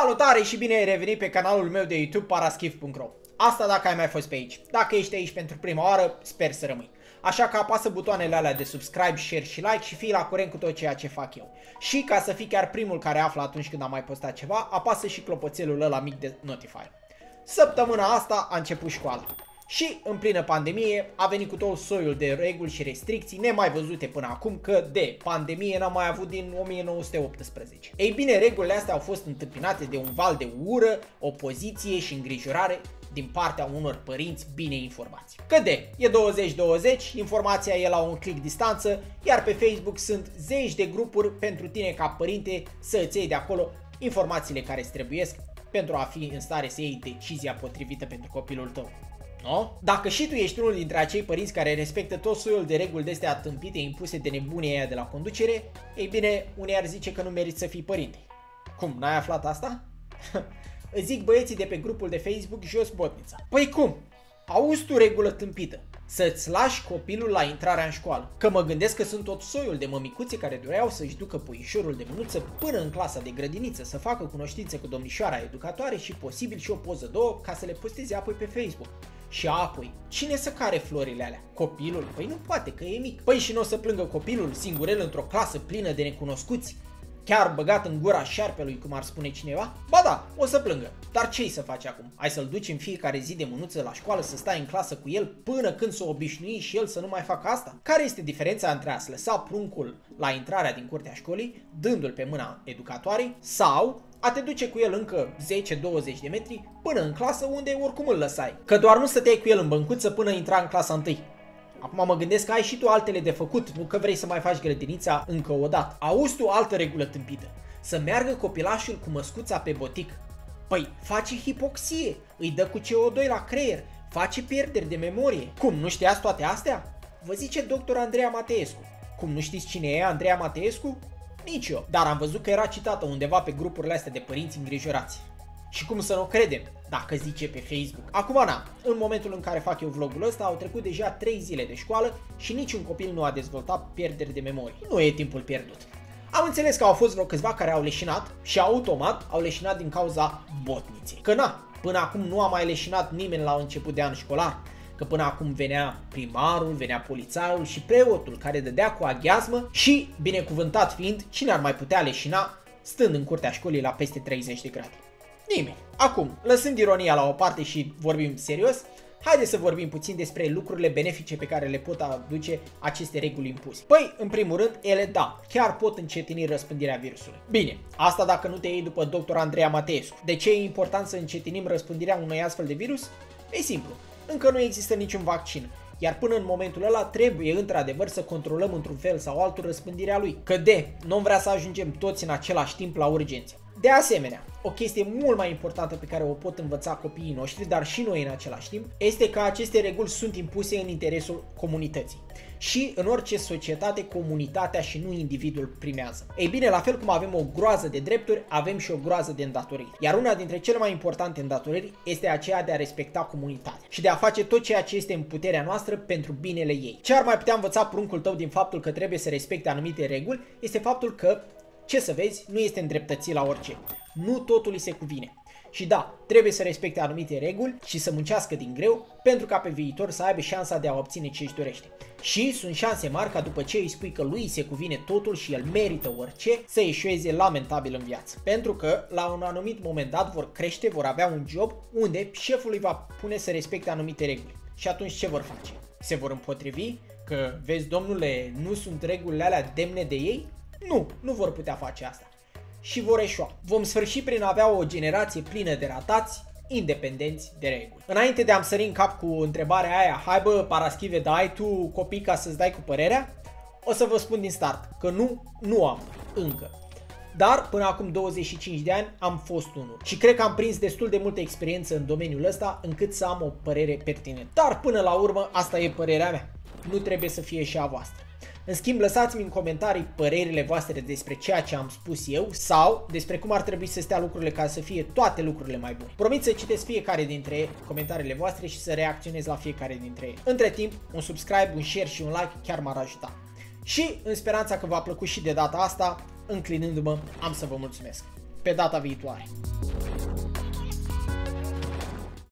Salutare și bine ai revenit pe canalul meu de YouTube paraskiv.ro Asta dacă ai mai fost pe aici. Dacă ești aici pentru prima oară, sper să rămâi. Așa că apasă butoanele alea de subscribe, share și like și fii la curent cu tot ceea ce fac eu. Și ca să fii chiar primul care află atunci când am mai postat ceva, apasă și clopoțelul ăla mic de notifier. Săptămâna asta a început școala. Și, în plină pandemie, a venit cu tot soiul de reguli și restricții nemai văzute până acum, că de pandemie n-am mai avut din 1918. Ei bine, regulile astea au fost întâmpinate de un val de ură, opoziție și îngrijorare din partea unor părinți bine informați. Că de, e 2020, informația e la un click distanță, iar pe Facebook sunt zeci de grupuri pentru tine ca părinte să îți iei de acolo informațiile care îți trebuiesc pentru a fi în stare să iei decizia potrivită pentru copilul tău. No? Dacă și tu ești unul dintre acei părinți care respectă tot soiul de reguli de astea tâmpite impuse de nebunia aia de la conducere, ei bine, unii ar zice că nu meriți să fii părinte. Cum, n-ai aflat asta? Îți zic băieții de pe grupul de Facebook Jos Botnița. Păi cum? Auzi tu regulă tâmpită să-ți lași copilul la intrarea în școală. Că mă gândesc că sunt tot soiul de mămicuțe care doreau să-și ducă puișorul de mânuță până în clasa de grădiniță, să facă cunoștințe cu domnișoara educatoare și posibil și o poză două ca să le posteze apoi pe Facebook. Și apoi, cine să care florile alea? Copilul? Păi nu poate, că e mic. Păi și nu o să plângă copilul singurel într-o clasă plină de necunoscuți? chiar băgat în gura șarpelui, cum ar spune cineva? Ba da, o să plângă. Dar ce să faci acum? Ai să-l duci în fiecare zi de mânuță la școală să stai în clasă cu el până când s-o obișnui și el să nu mai facă asta? Care este diferența între a-ți lăsa pruncul la intrarea din curtea școlii, dându-l pe mâna educatoarei, sau a te duce cu el încă 10-20 de metri până în clasă unde oricum îl lăsai. Că doar nu stăteai cu el în băncuță până intra în clasa 1. Acum mă gândesc că ai și tu altele de făcut, nu că vrei să mai faci grădinița încă o dată. Auzi tu altă regulă tâmpită. Să meargă copilașul cu măscuța pe botic. Păi, face hipoxie, îi dă cu CO2 la creier, face pierderi de memorie. Cum, nu știați toate astea? Vă zice doctor Andreea Mateescu. Cum nu știți cine e Andreea Mateescu? Nici eu, dar am văzut că era citată undeva pe grupurile astea de părinți îngrijorați. Și cum să nu credem, dacă zice pe Facebook. Acum, na, în momentul în care fac eu vlogul ăsta, au trecut deja 3 zile de școală și niciun copil nu a dezvoltat pierderi de memorie. Nu e timpul pierdut. Am înțeles că au fost vreo câțiva care au leșinat și automat au leșinat din cauza botniței. Că na, până acum nu a mai leșinat nimeni la început de an școlar, că până acum venea primarul, venea polițaiul și preotul care dădea cu aghiazmă și, binecuvântat fiind, cine ar mai putea leșina stând în curtea școlii la peste 30 de grade. Nimeni. Acum, lăsând ironia la o parte și vorbim serios, Haideți să vorbim puțin despre lucrurile benefice pe care le pot aduce aceste reguli impuse. Păi, în primul rând, ele da, chiar pot încetini răspândirea virusului. Bine, asta dacă nu te iei după dr. Andreea Mateescu. De ce e important să încetinim răspândirea unui astfel de virus? E simplu, încă nu există niciun vaccin, iar până în momentul ăla trebuie într-adevăr să controlăm într-un fel sau altul răspândirea lui. Că de, nu vrea să ajungem toți în același timp la urgențe. De asemenea, o chestie mult mai importantă pe care o pot învăța copiii noștri, dar și noi în același timp, este că aceste reguli sunt impuse în interesul comunității. Și în orice societate, comunitatea și nu individul primează. Ei bine, la fel cum avem o groază de drepturi, avem și o groază de îndatoriri. Iar una dintre cele mai importante îndatoriri este aceea de a respecta comunitatea și de a face tot ceea ce este în puterea noastră pentru binele ei. Ce ar mai putea învăța pruncul tău din faptul că trebuie să respecte anumite reguli este faptul că ce să vezi, nu este îndreptățit la orice. Nu totul îi se cuvine. Și da, trebuie să respecte anumite reguli și să muncească din greu pentru ca pe viitor să aibă șansa de a obține ce își dorește. Și sunt șanse mari ca după ce îi spui că lui se cuvine totul și el merită orice, să ieșueze lamentabil în viață. Pentru că la un anumit moment dat vor crește, vor avea un job unde șeful îi va pune să respecte anumite reguli. Și atunci ce vor face? Se vor împotrivi? Că, vezi domnule, nu sunt regulile alea demne de ei? Nu, nu vor putea face asta. Și vor eșua. Vom sfârși prin a avea o generație plină de ratați, independenți de reguli. Înainte de a-mi sări în cap cu întrebarea aia, hai bă, paraschive, da ai tu copii ca să-ți dai cu părerea? O să vă spun din start că nu, nu am încă. Dar până acum 25 de ani am fost unul și cred că am prins destul de multă experiență în domeniul ăsta încât să am o părere pertinentă. Dar până la urmă asta e părerea mea. Nu trebuie să fie și a voastră. În schimb, lăsați-mi în comentarii părerile voastre despre ceea ce am spus eu sau despre cum ar trebui să stea lucrurile ca să fie toate lucrurile mai bune. Promit să citesc fiecare dintre comentariile voastre și să reacționez la fiecare dintre ele. Între timp, un subscribe, un share și un like chiar m-ar ajuta. Și, în speranța că v-a plăcut și de data asta, înclinându-mă, am să vă mulțumesc. pe data viitoare.